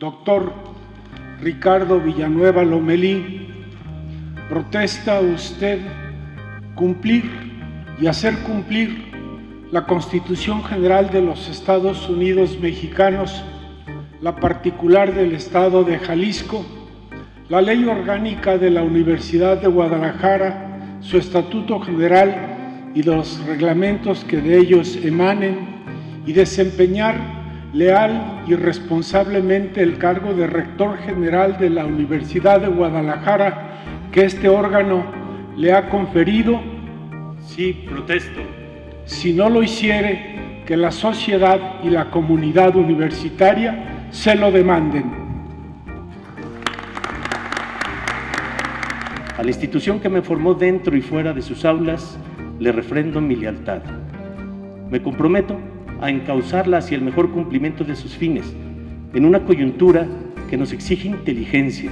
doctor Ricardo Villanueva Lomelí, protesta usted cumplir y hacer cumplir la Constitución General de los Estados Unidos Mexicanos, la particular del Estado de Jalisco, la Ley Orgánica de la Universidad de Guadalajara, su Estatuto General y los reglamentos que de ellos emanen, y desempeñar leal y responsablemente el cargo de rector general de la Universidad de Guadalajara que este órgano le ha conferido? Sí, protesto. Si no lo hiciere, que la sociedad y la comunidad universitaria se lo demanden. A la institución que me formó dentro y fuera de sus aulas, le refrendo mi lealtad. Me comprometo a encauzarla hacia el mejor cumplimiento de sus fines, en una coyuntura que nos exige inteligencia,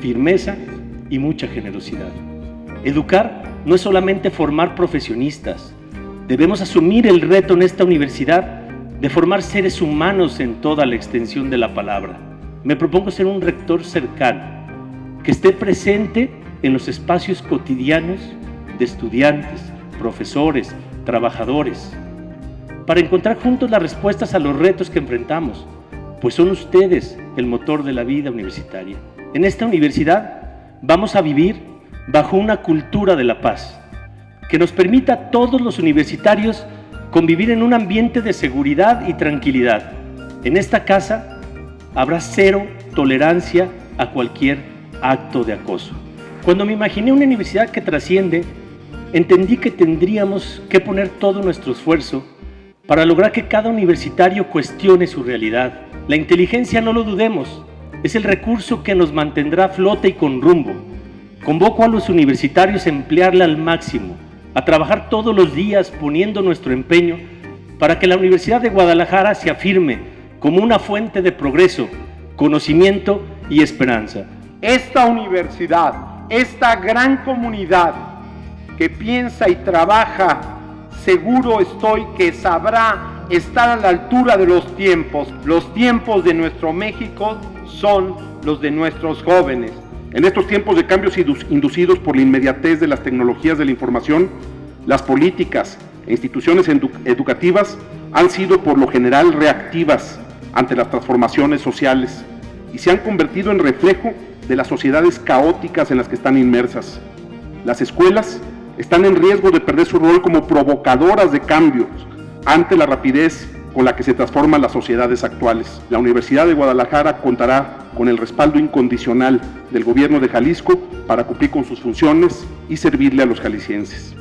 firmeza y mucha generosidad. Educar no es solamente formar profesionistas, debemos asumir el reto en esta universidad de formar seres humanos en toda la extensión de la palabra. Me propongo ser un rector cercano, que esté presente en los espacios cotidianos de estudiantes, profesores, trabajadores, para encontrar juntos las respuestas a los retos que enfrentamos, pues son ustedes el motor de la vida universitaria. En esta universidad vamos a vivir bajo una cultura de la paz, que nos permita a todos los universitarios convivir en un ambiente de seguridad y tranquilidad. En esta casa habrá cero tolerancia a cualquier acto de acoso. Cuando me imaginé una universidad que trasciende, entendí que tendríamos que poner todo nuestro esfuerzo para lograr que cada universitario cuestione su realidad. La inteligencia, no lo dudemos, es el recurso que nos mantendrá flote y con rumbo. Convoco a los universitarios a emplearla al máximo, a trabajar todos los días poniendo nuestro empeño para que la Universidad de Guadalajara se afirme como una fuente de progreso, conocimiento y esperanza. Esta universidad, esta gran comunidad que piensa y trabaja seguro estoy que sabrá estar a la altura de los tiempos. Los tiempos de nuestro México son los de nuestros jóvenes. En estos tiempos de cambios inducidos por la inmediatez de las tecnologías de la información, las políticas e instituciones educativas han sido por lo general reactivas ante las transformaciones sociales y se han convertido en reflejo de las sociedades caóticas en las que están inmersas. Las escuelas están en riesgo de perder su rol como provocadoras de cambios ante la rapidez con la que se transforman las sociedades actuales. La Universidad de Guadalajara contará con el respaldo incondicional del gobierno de Jalisco para cumplir con sus funciones y servirle a los jaliscienses.